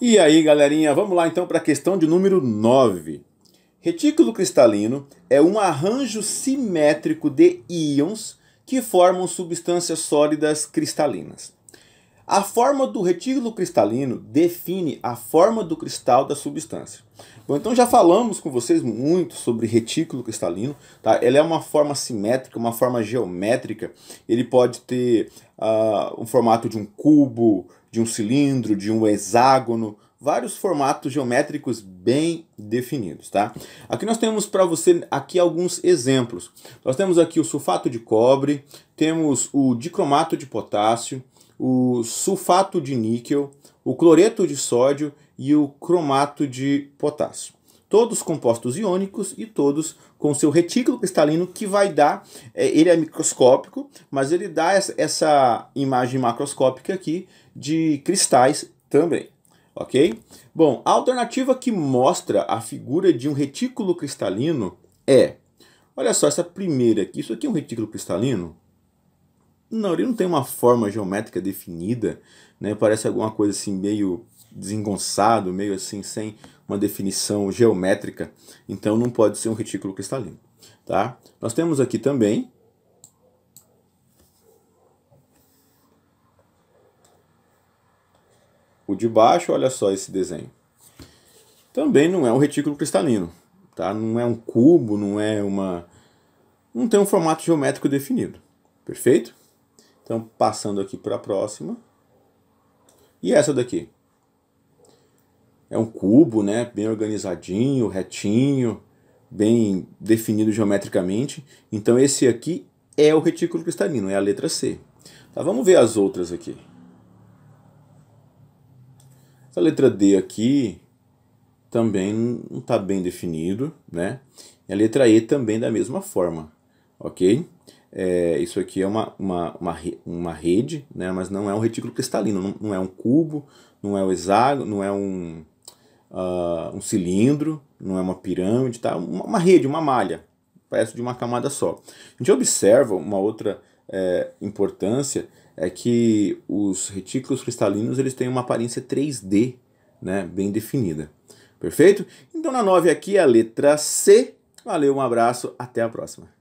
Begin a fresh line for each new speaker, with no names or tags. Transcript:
E aí, galerinha, vamos lá então para a questão de número 9. Retículo cristalino é um arranjo simétrico de íons que formam substâncias sólidas cristalinas. A forma do retículo cristalino define a forma do cristal da substância. Bom, então já falamos com vocês muito sobre retículo cristalino. Tá? Ele é uma forma simétrica, uma forma geométrica. Ele pode ter uh, um formato de um cubo, de um cilindro, de um hexágono, vários formatos geométricos bem definidos, tá? Aqui nós temos para você aqui alguns exemplos. Nós temos aqui o sulfato de cobre, temos o dicromato de potássio, o sulfato de níquel, o cloreto de sódio e o cromato de potássio. Todos compostos iônicos e todos com seu retículo cristalino que vai dar, é, ele é microscópico, mas ele dá essa, imagem macroscópica aqui de cristais também ok? Bom, a alternativa que mostra a figura de um retículo cristalino é, olha só, essa primeira aqui, isso aqui é um retículo cristalino? Ele não tem uma forma geométrica definida, né? parece alguma coisa assim meio desengonçado, meio assim sem uma definição geométrica, então não pode ser um retículo cristalino. Tá? Nós temos aqui também O de baixo, olha só esse desenho. Também não é um retículo cristalino, tá? Não é um cubo, não é uma não tem um formato geométrico definido. Perfeito? Então, passando aqui para a próxima. E essa daqui? É um cubo, né? Bem organizadinho, retinho, bem definido geometricamente. Então, esse aqui é o retículo cristalino, é a letra C. Tá, vamos ver as outras aqui. Essa letra D aqui também não está bem definido, né? E a letra E também da mesma forma, ok? É, isso aqui é uma, uma, uma, uma rede, né? mas não é um retículo cristalino, não, não é um cubo, não é um hexágono, não é um, uh, um cilindro, não é uma pirâmide, tá? uma, uma rede, uma malha, parece de uma camada só. A gente observa uma outra é, importância, é que os retículos cristalinos eles têm uma aparência 3D, né, bem definida. Perfeito? Então na 9 aqui é a letra C. Valeu, um abraço, até a próxima.